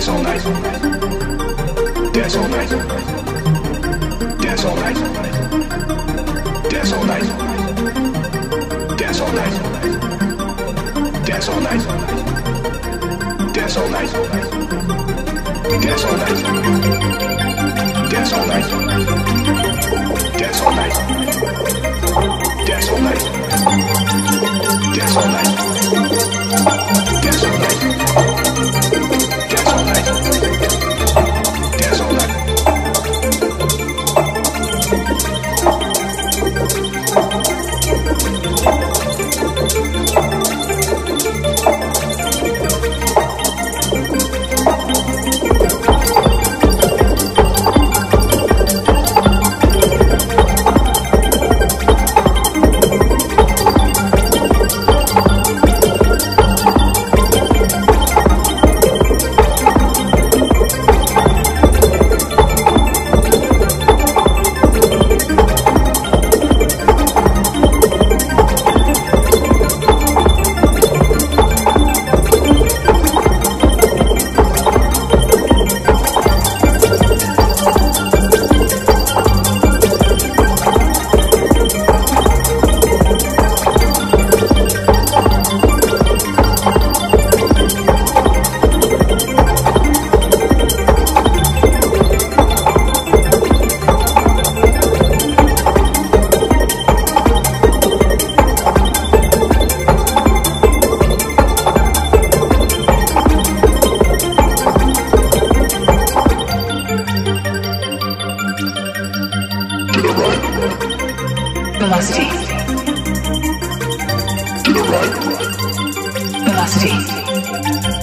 Dance all night. Dance all night. Dance all night. Dance all night. Dance all night. Dance all night. Dance all night. Dance all night. Dance all night. Velocity. Velocity.